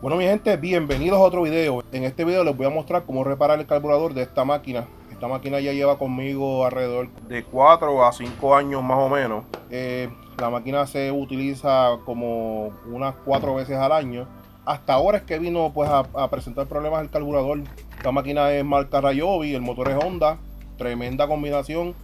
Bueno mi gente, bienvenidos a otro video. En este video les voy a mostrar cómo reparar el carburador de esta máquina. Esta máquina ya lleva conmigo alrededor de 4 a 5 años más o menos. Eh, la máquina se utiliza como unas 4 veces al año. Hasta ahora es que vino pues a, presentar problemas el carburador. Esta máquina es marca Rayobi, el motor es Honda. Tremenda combinación.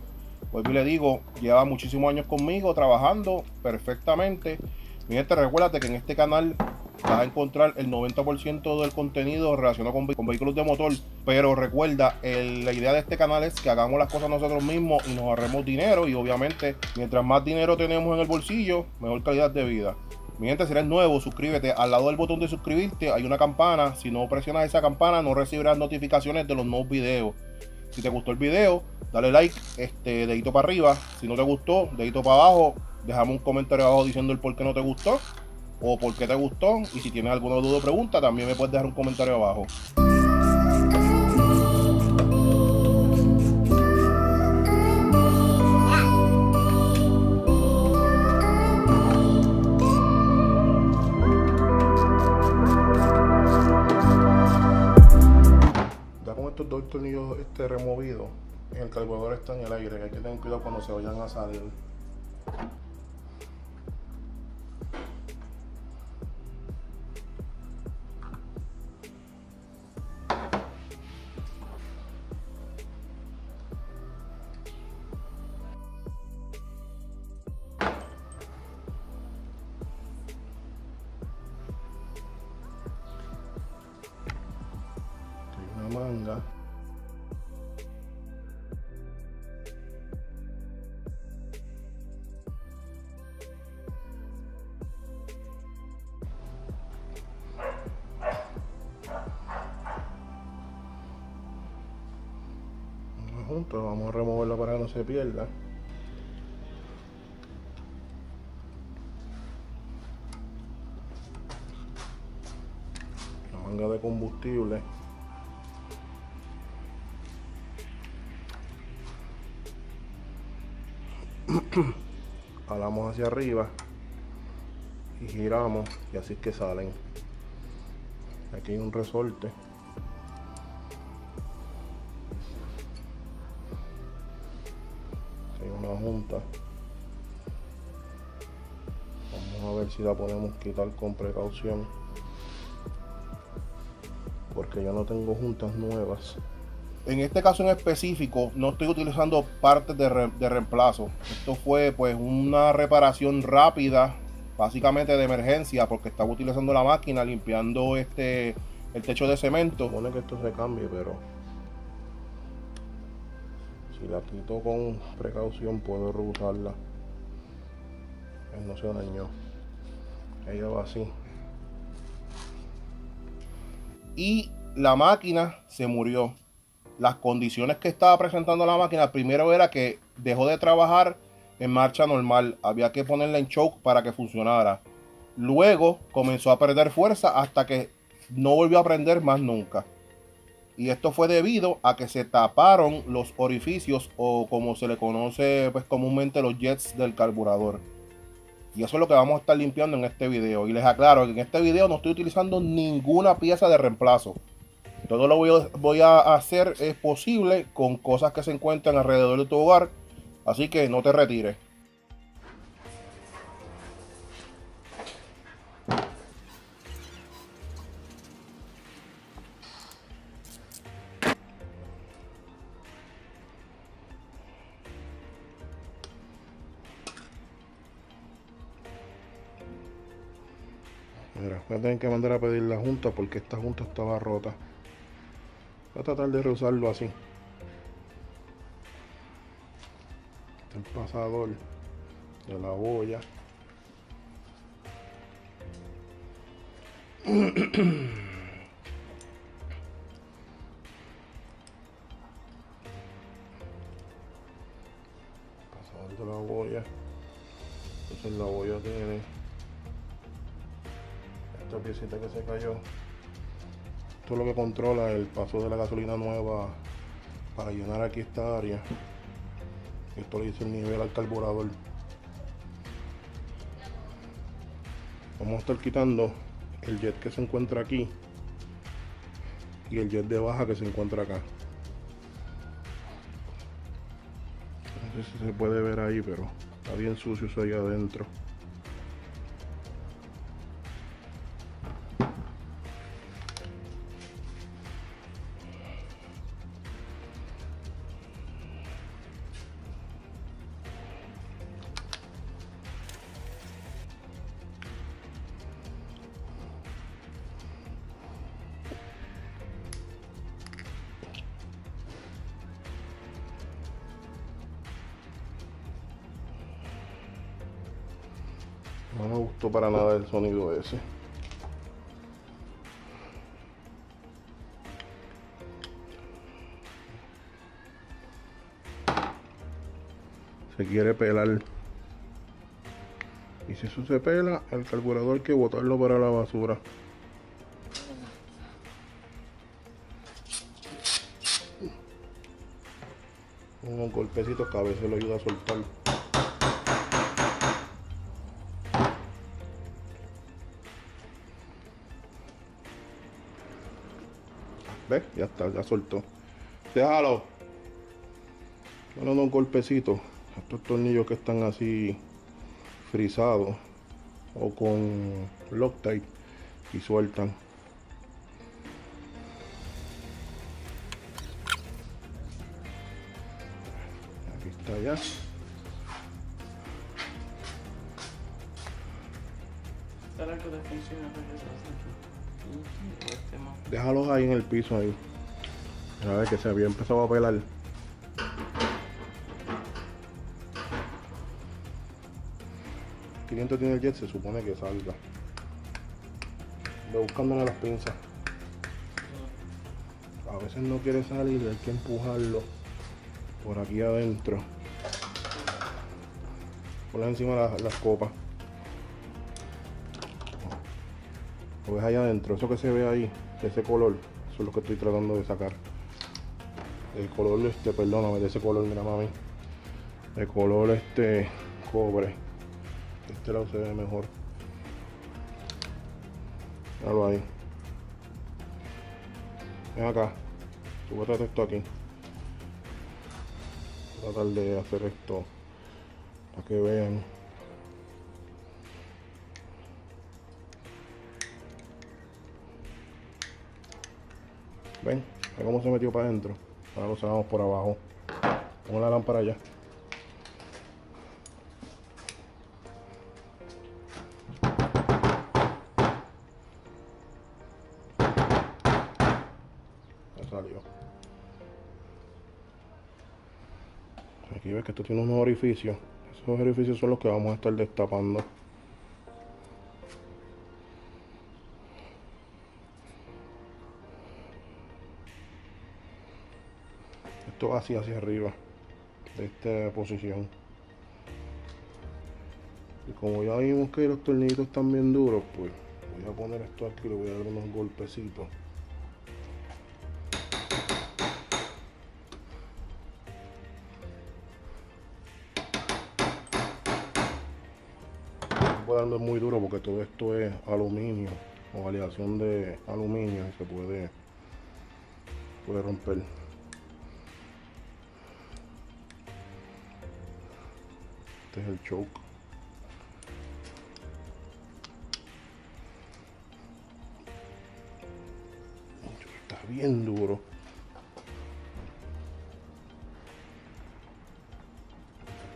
Pues le digo, lleva muchísimos años conmigo trabajando perfectamente. Mi gente, recuérdate que en este canal vas a encontrar el 90% del contenido relacionado con, vehículos de motor. Pero recuerda, la idea de este canal es que hagamos las cosas nosotros mismos y nos ahorremos dinero. Y obviamente, mientras más dinero tenemos en el bolsillo, mejor calidad de vida. Mi gente, si eres nuevo, suscríbete. Al lado del botón de suscribirte hay una campana. Si no presionas esa campana, no recibirás notificaciones de los nuevos videos. Si te gustó el video, dale like, este, dedito para arriba. Si no te gustó, dedito para abajo. Dejame un comentario abajo diciendo el por qué no te gustó o por qué te gustó. Y si tienes alguna duda o pregunta, también me puedes dejar un comentario abajo. Ya con estos dos tornillos este, removidos, el carburador está en el aire, hay que tener cuidado cuando se vayan a salir. Vamos a removerlo para que no se pierda. La manga de combustible. Jalamos hacia arriba y giramos y así es que salen. Aquí hay un resorte si la podemos quitar con precaución porque yo no tengo juntas nuevas en este caso en específico no estoy utilizando partes de, reemplazo. Esto fue pues una reparación rápida, básicamente de emergencia, porque estaba utilizando la máquina limpiando este el techo de cemento. Supone que esto se cambie, pero si la quito con precaución puedo reusarla. Pues no se dañó. Así. Y la máquina se murió las condiciones que estaba presentando la máquina, primero era que dejó de trabajar en marcha normal, había que ponerla en choke para que funcionara. Luego comenzó a perder fuerza hasta que no volvió a prender más nunca. Y esto fue debido a que se taparon los orificios o como se le conoce pues comúnmente los jets del carburador. Y eso es lo que vamos a estar limpiando en este video. Y les aclaro que en este video no estoy utilizando ninguna pieza de reemplazo. Todo lo voy a, voy a hacer es posible con cosas que se encuentran alrededor de tu hogar. Así que no te retires. Tener que mandar a pedir la junta porque esta junta estaba rota. Voy a tratar de reusarlo así. El pasador de la boya. que se cayó esto es lo que controla el paso de la gasolina nueva para llenar aquí esta área esto le dice el nivel al carburador vamos a estar quitando el jet que se encuentra aquí y el jet de baja que se encuentra acá. No sé si se puede ver ahí, pero está bien sucio eso ahí adentro. Para nada el sonido ese. Se quiere pelar. Y si eso se pela, el carburador hay que botarlo para la basura. Unos golpecitos que a veces lo ayuda a soltar. Ya está, ya soltó. Déjalo. Dale un golpecito. Estos tornillos que están así frisados o con Loctite y sueltan. Aquí está ya. ¿Será que funciona? Déjalos ahí en el piso ahí. A ver que se había empezado a pelar. ¿500 tiene el jet? Se supone que salga. Voy buscándole las pinzas. A veces no quiere salir, hay que empujarlo por aquí adentro. Poner encima las, las copas. Lo ves allá adentro, eso que se ve ahí, ese color, eso es lo que estoy tratando de sacar. El color este, perdóname, de ese color, mira mami. El color este cobre. Este lado se ve mejor. Míralo ahí. Ven acá. Súbete esto aquí. Voy a tratar de hacer esto para que vean. Ven, ve cómo se metió para adentro. Ahora lo sacamos por abajo. Pongo la lámpara allá. Ya salió. Aquí ves que esto tiene unos orificios. Esos orificios son los que vamos a estar destapando. Esto así hacia arriba. De esta posición. Y como ya vimos que los tornillitos están bien duros, pues voy a poner esto aquí le voy a dar unos golpecitos. Puedo darle muy duro porque todo esto es aluminio o aleación de aluminio y se puede, puede romper. Este es el choke. Está bien duro.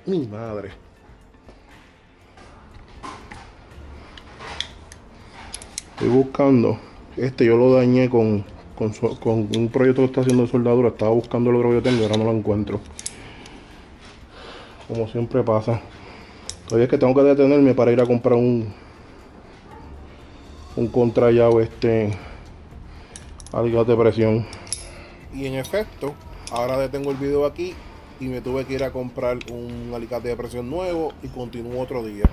Mi madre. Estoy buscando. Este yo lo dañé con, con, un proyecto que está haciendo de soldadura. Estaba buscando el otro que yo tengo y ahora no lo encuentro. Como siempre pasa. Todavía es que tengo que detenerme para ir a comprar un un contrallado este alicate de presión. Y en efecto, ahora detengo el video aquí y me tuve que ir a comprar un alicate de presión nuevo y continúo otro día.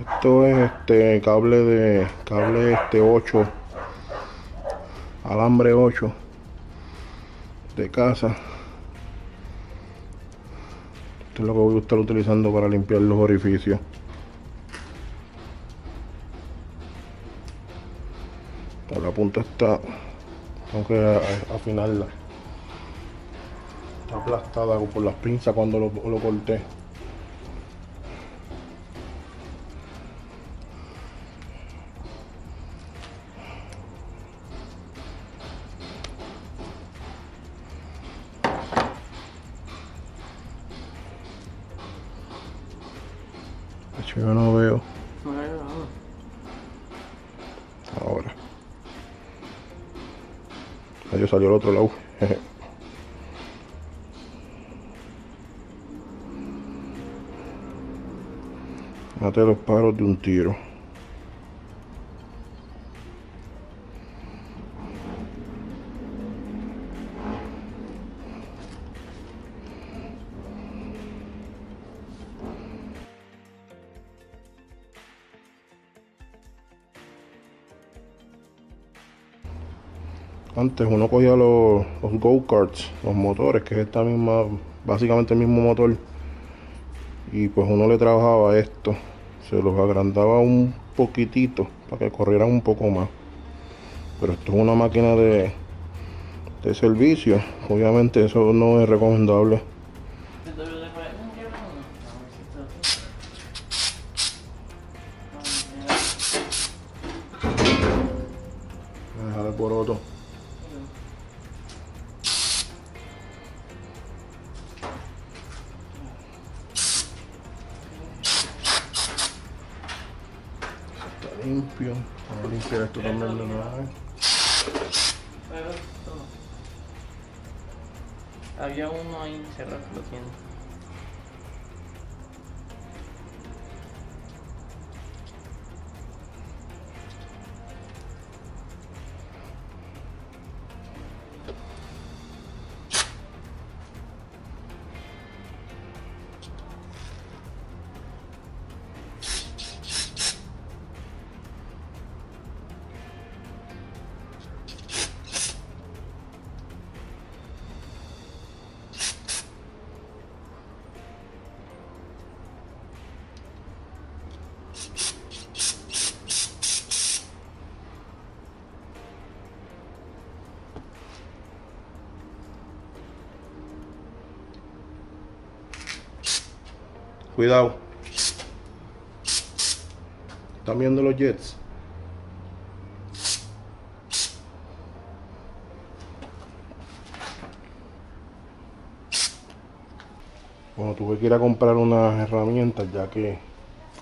Esto es este cable de cable este 8 alambre 8 de casa. Esto es lo que voy a estar utilizando para limpiar los orificios. La punta está tengo que afinarla. Está aplastada por las pinzas cuando lo, lo corté yo no veo. No hay nada. Ahora. Ahí salió el otro lado. Mate los paros de un tiro. Antes uno cogía los, go-karts, los motores, que es esta misma, básicamente el mismo motor, y pues uno le trabajaba esto, se los agrandaba un poquitito para que corrieran un poco más. Pero esto es una máquina de, de servicio, obviamente eso no es recomendable. Había uno ahí cerrado lo tiene. Cuidado. ¿Están viendo los jets? Bueno, tuve que ir a comprar unas herramientas ya que,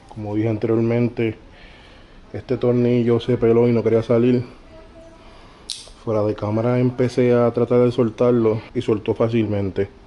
como dije anteriormente, este tornillo se peló y no quería salir. Fuera de cámara empecé a tratar de soltarlo y soltó fácilmente.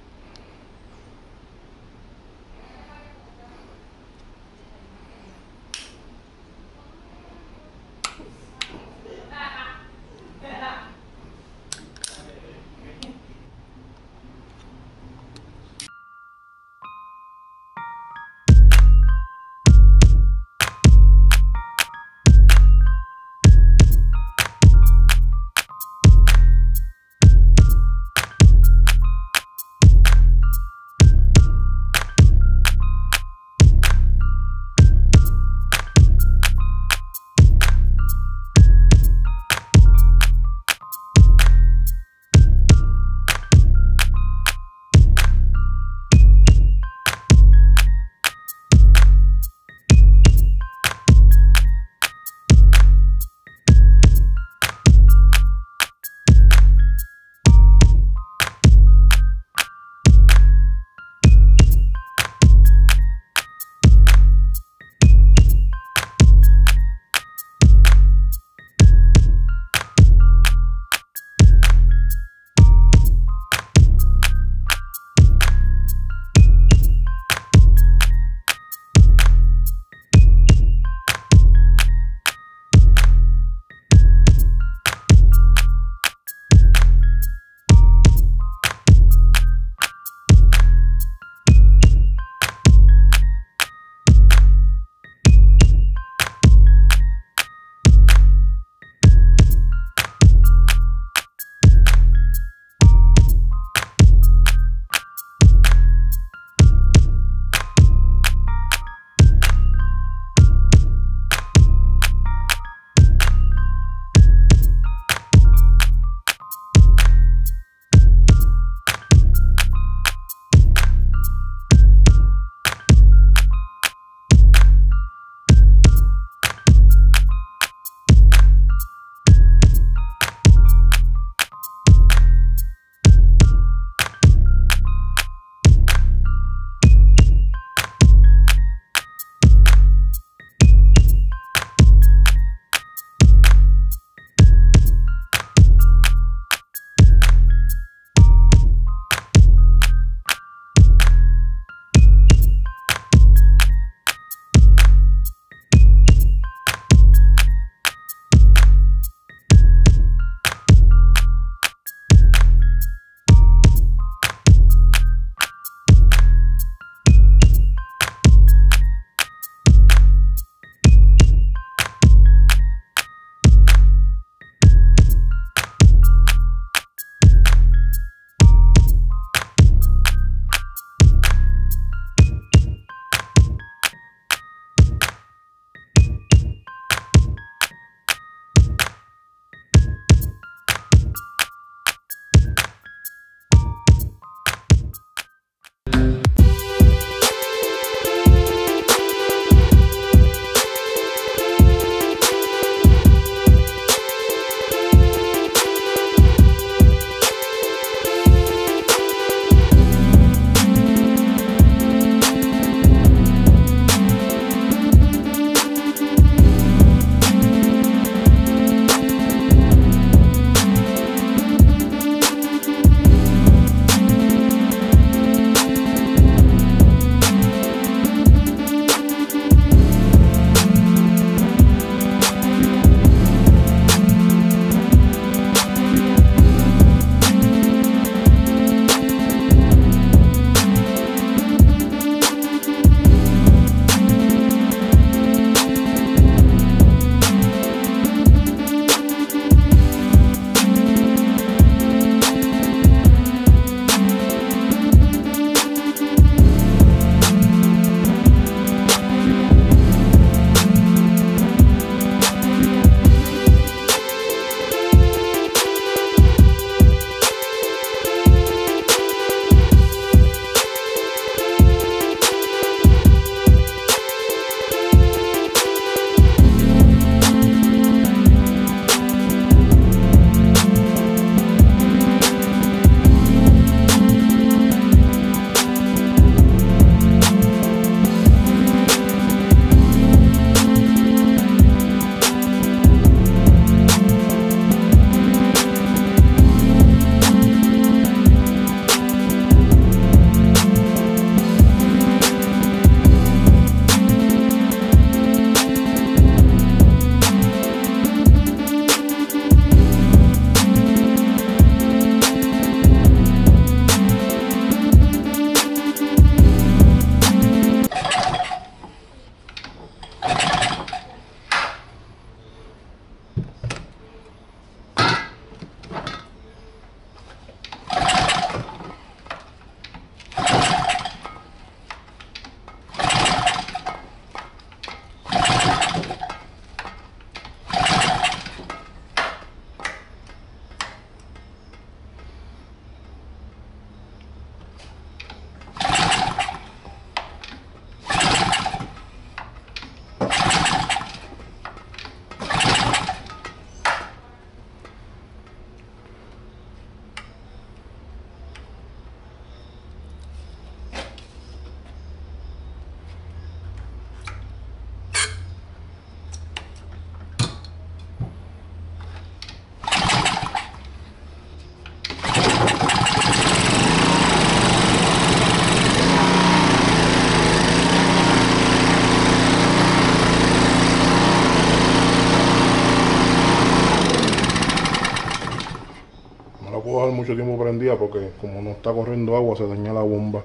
Tiempo prendida porque como no está corriendo agua se daña la bomba.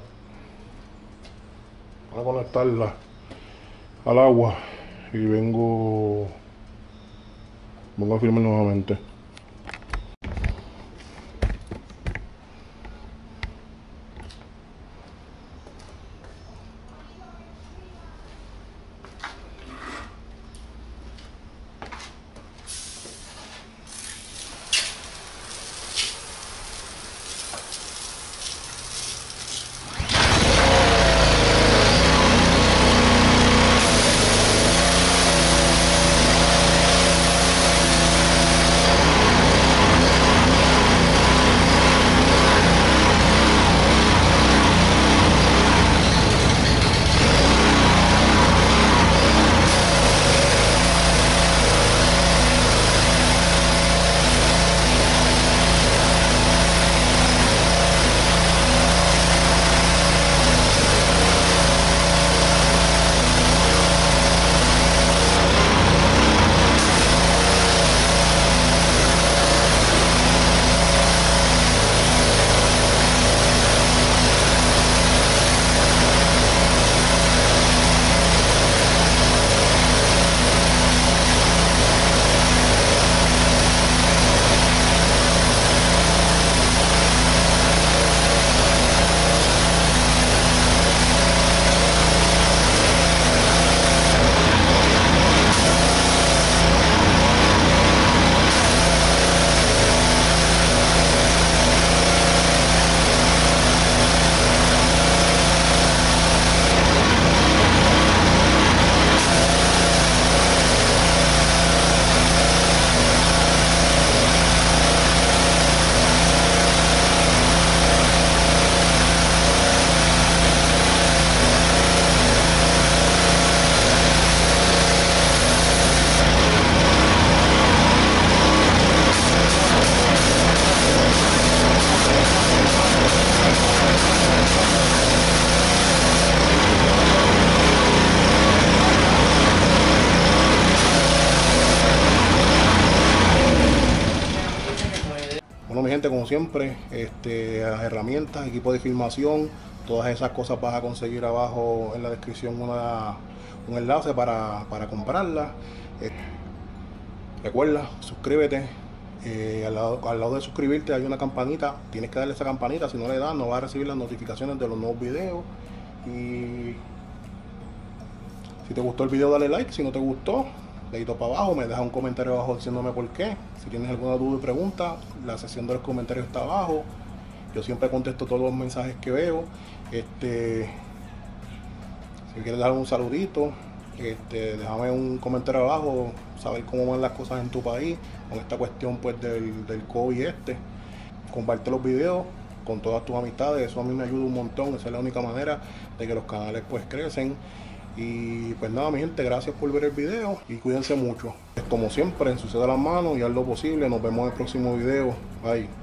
Voy a conectarla al agua y vengo, vengo a firmar nuevamente. Este, las herramientas, equipo de filmación, todas esas cosas vas a conseguir abajo en la descripción una, un enlace para, para comprarlas. Eh, recuerda, suscríbete. Eh, al, lado, al lado de suscribirte hay una campanita. Tienes que darle esa campanita. Si no le das, no vas a recibir las notificaciones de los nuevos videos. Y si te gustó el video, dale like. Si no te gustó, dedito para abajo, me deja un comentario abajo diciéndome por qué. Si tienes alguna duda y pregunta, la sección de los comentarios está abajo. Yo siempre contesto todos los mensajes que veo. Este, si quieres dar un saludito, este, déjame un comentario abajo, saber cómo van las cosas en tu país con esta cuestión pues del, del COVID este. Comparte los videos con todas tus amistades, eso a mí me ayuda un montón, esa es la única manera de que los canales pues crecen. Y pues nada, mi gente, gracias por ver el video y cuídense mucho. Como siempre, suceda las manos y haz lo posible. Nos vemos en el próximo video. Bye.